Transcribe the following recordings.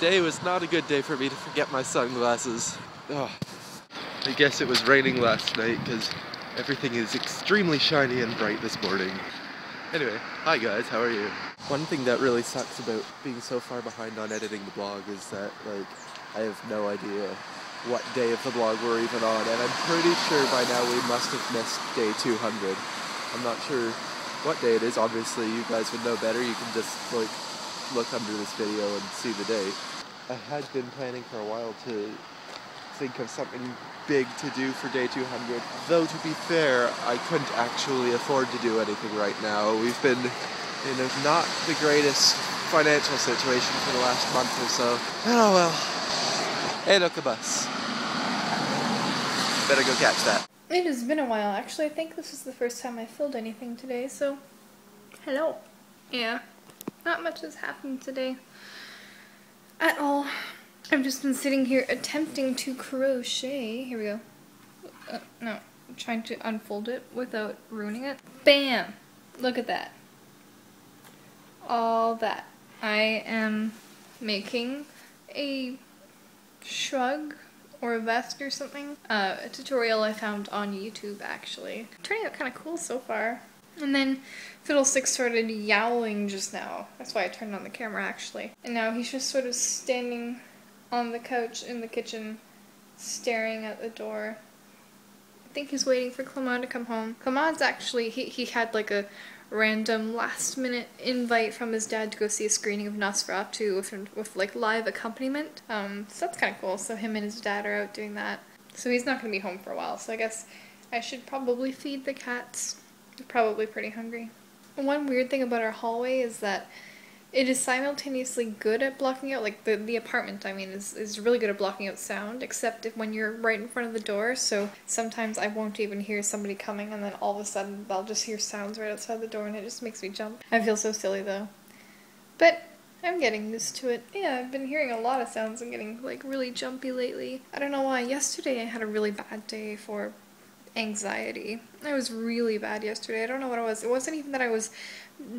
Today was not a good day for me to forget my sunglasses. Oh, I guess it was raining last night because everything is extremely shiny and bright this morning. Anyway, hi guys, how are you? One thing that really sucks about being so far behind on editing the blog is that, like, I have no idea what day of the blog we're even on, and I'm pretty sure by now we must have missed day 200. I'm not sure what day it is. Obviously, you guys would know better. You can just, like, look under this video and see the date. I had been planning for a while to think of something big to do for day 200. Though to be fair, I couldn't actually afford to do anything right now. We've been in a not the greatest financial situation for the last month or so. Oh well. Hey, look, a bus. Better go catch that. It has been a while, actually. I think this is the first time I filled anything today, so hello. Yeah, not much has happened today at all. I've just been sitting here attempting to crochet. Here we go. Uh, no, I'm trying to unfold it without ruining it. Bam! Look at that. All that. I am making a shrug or a vest or something. Uh, a tutorial I found on YouTube actually. Turning out kind of cool so far. And then Fiddlesticks started yowling just now. That's why I turned on the camera actually. And now he's just sort of standing on the couch in the kitchen, staring at the door. I think he's waiting for Clement to come home. Clement's actually, he, he had like a random last minute invite from his dad to go see a screening of Nosferatu with, with like live accompaniment. Um, so that's kind of cool. So him and his dad are out doing that. So he's not going to be home for a while. So I guess I should probably feed the cats. Probably pretty hungry. One weird thing about our hallway is that it is simultaneously good at blocking out, like the, the apartment, I mean, is, is really good at blocking out sound, except if when you're right in front of the door, so sometimes I won't even hear somebody coming and then all of a sudden I'll just hear sounds right outside the door and it just makes me jump. I feel so silly though. But I'm getting used to it. Yeah, I've been hearing a lot of sounds and getting like really jumpy lately. I don't know why. Yesterday I had a really bad day for anxiety. I was really bad yesterday. I don't know what it was. It wasn't even that I was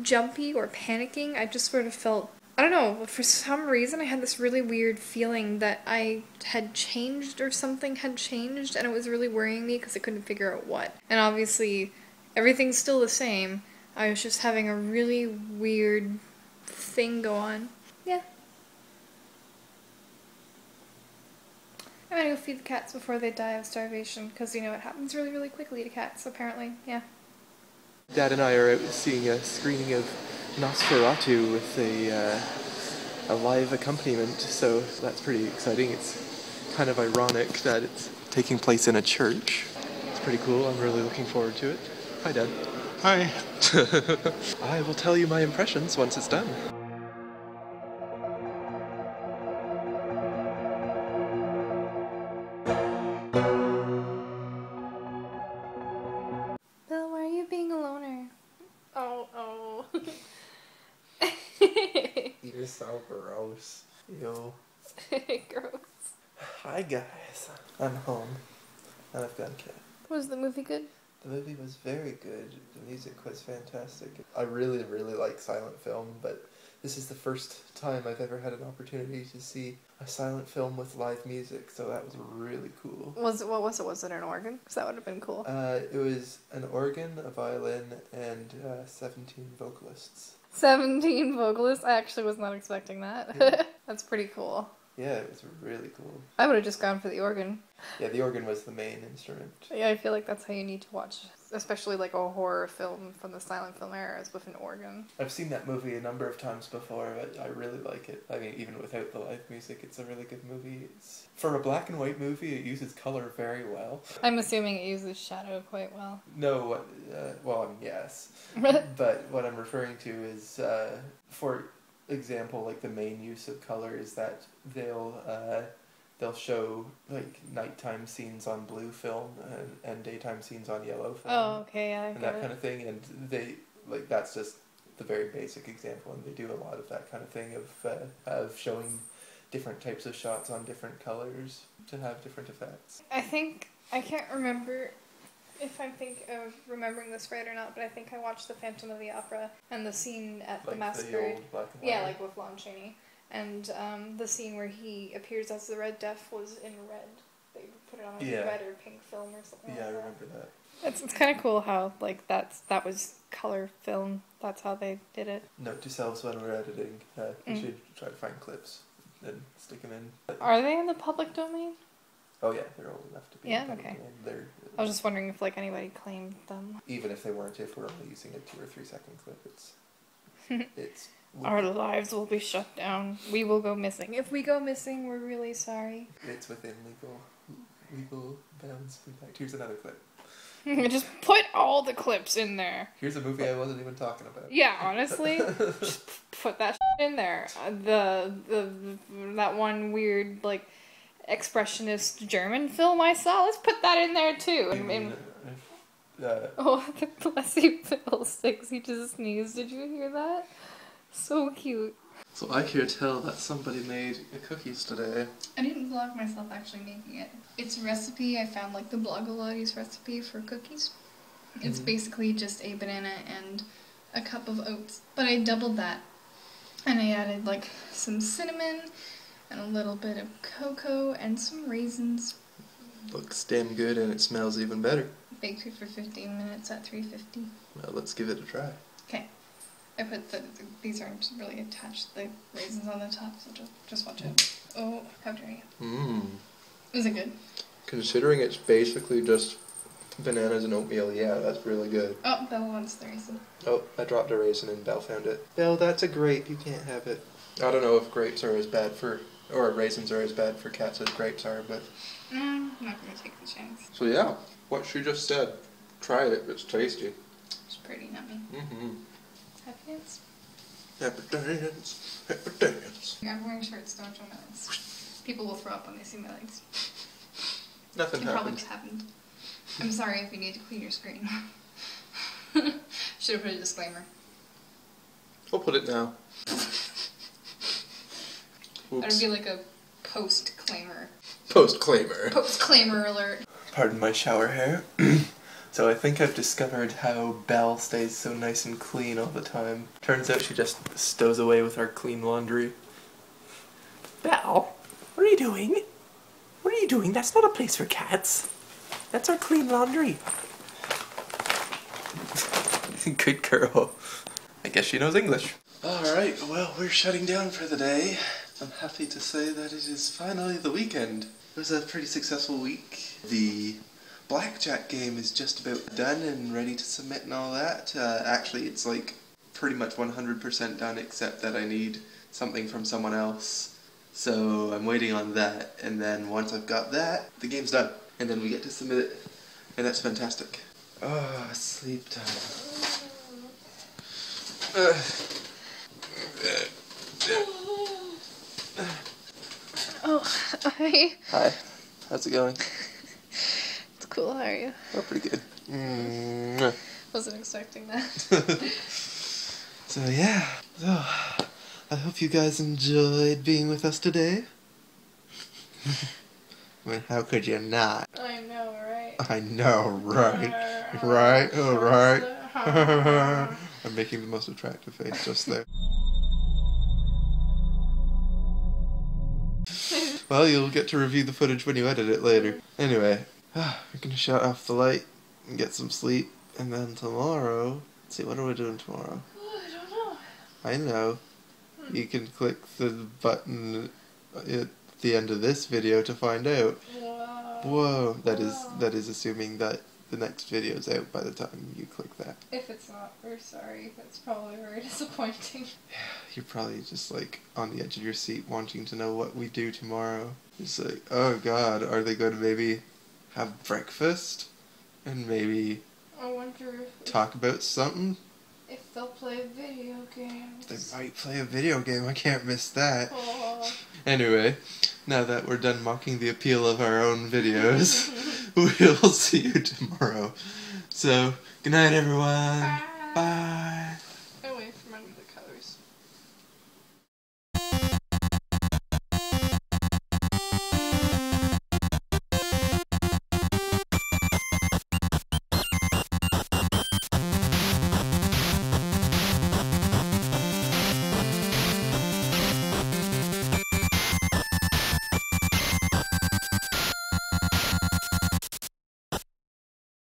jumpy or panicking. I just sort of felt I don't know, for some reason I had this really weird feeling that I had changed or something had changed and it was really worrying me because I couldn't figure out what. And obviously everything's still the same. I was just having a really weird thing go on. I'm gonna go feed the cats before they die of starvation because you know it happens really really quickly to cats apparently. Yeah. Dad and I are out seeing a screening of Nosferatu with a, uh, a live accompaniment, so that's pretty exciting. It's kind of ironic that it's taking place in a church. It's pretty cool. I'm really looking forward to it. Hi, Dad. Hi. I will tell you my impressions once it's done. You're so gross. Ew. Gross. Hi, guys. I'm home. And I've got a cat. Was the movie good? The movie was very good. The music was fantastic. I really, really like silent film, but this is the first time I've ever had an opportunity to see a silent film with live music, so that was really cool. Was it, what was it? Was it an organ? Because that would have been cool. Uh, it was an organ, a violin, and uh, 17 vocalists. 17 vocalists? I actually was not expecting that. Yeah. That's pretty cool. Yeah, it was really cool. I would have just gone for the organ. Yeah, the organ was the main instrument. Yeah, I feel like that's how you need to watch, especially like a horror film from the silent film era, is with an organ. I've seen that movie a number of times before, but I really like it. I mean, even without the live music, it's a really good movie. It's for a black and white movie. It uses color very well. I'm assuming it uses shadow quite well. No. Uh, well, I mean, yes, but what I'm referring to is, uh, for example, like the main use of color is that they'll uh, they'll show like nighttime scenes on blue film and, and daytime scenes on yellow film. oh, okay, yeah, I and that it. kind of thing. And they like that's just the very basic example, and they do a lot of that kind of thing of uh, of showing different types of shots on different colors to have different effects. I think I can't remember if I think of remembering this right or not, but I think I watched The Phantom of the Opera and the scene at Like the masquerade. old black and white. Yeah, like with Lon Chaney. and um, the scene where he appears as the Red Death was in red. They put it on like Yeah. red or pink film or something. Yeah, I like that. remember that. It's it's kind of cool how like that's that was color film. That's how they did it. Note to selves when we're editing, uh, we Mm. should try to find clips and stick them in. Are they in the public domain? Oh yeah, they're old enough to be. Yeah, okay. They're, I was just wondering if like anybody claimed them. even if they weren't, if we're only using a two or three second clip, it's it's. Our lives will be shut down. We will go missing. If we go missing, we're really sorry. It's within legal legal bounds. Here's another clip. just put all the clips in there. Here's a movie I wasn't even talking about. Yeah, honestly, just put that in there. Uh, the, the the that one weird like expressionist German film I saw. Let's put that in there too. You mean, uh, oh, the blessy fiddlesticks! He just sneezed. Did you hear that? So cute. so I hear tell that somebody made cookies today. I didn't vlog myself actually making it. It's a recipe. I found like the Blogilates recipe for cookies. It's Mhm. basically just a banana and a cup of oats. But I doubled that. And I added like some cinnamon and a little bit of cocoa and some raisins. Looks damn good and it smells even better. Baked it for 15 minutes at 350. Well, let's give it a try. Okay. I put the, the these aren't really attached, the raisins on the top, so just just watch it. Oh, how dare you. Mmm. Is it good? Considering it's basically just bananas and oatmeal, yeah, that's really good. Oh, Bella wants the raisin. Oh, I dropped a raisin and Belle found it. Belle, that's a grape. You can't have it. I don't know if grapes are as bad for, or raisins are as bad for cats as grapes are, but. No, I'm not gonna take the chance. So yeah, what she just said. Try it. It's tasty. It's pretty yummy. Mm-hmm. Happy dance. Happy dance. Happy dance. I'm wearing shorts, don't show my legs. People will throw up when they see my legs. Nothing It probably happened. just happened. I'm sorry if you need to clean your screen. Should have put a disclaimer. We'll put it now. That would Oops. be like a post-claimer. Post-claimer. Post-claimer alert. Pardon my shower hair. so I think I've discovered how Belle stays so nice and clean all the time. Turns out she just stows away with our clean laundry. Belle, what are you doing? What are you doing? That's not a place for cats. That's our clean laundry. Good girl. I guess she knows English. Alright, well, we're shutting down for the day. I'm happy to say that it is finally the weekend. It was a pretty successful week. The blackjack game is just about done and ready to submit and all that. Uh, actually, it's like pretty much 100% done, except that I need something from someone else. So I'm waiting on that, and then once I've got that, the game's done. And then we get to submit it, and that's fantastic. Oh, sleep time. Uh, hi. Hi, how's it going? It's cool, how are you? Oh, pretty good. Mm. Wasn't expecting that. so yeah, so I hope you guys enjoyed being with us today. I mean, how could you not? I know, right? I know, right? Right, oh, right. I'm making the most attractive face just there. Well, you'll get to review the footage when you edit it later. Anyway, we're gonna shut off the light and get some sleep, and then tomorrow. Let's see, what are we doing tomorrow? I don't know. I know. You can click the button at the end of this video to find out. Wow. Whoa, that is that is assuming that the next video is out by the time you click that. If it's not, we're sorry. That's probably very disappointing. You're probably just like on the edge of your seat wanting to know what we do tomorrow. It's like, oh god, are they going to maybe have breakfast and maybe I wonder if, talk about something? if they'll play video games. They might play a video game, I can't miss that. Oh. Anyway, now that we're done mocking the appeal of our own videos, we'll see you tomorrow. So, good night everyone. Bye. Bye.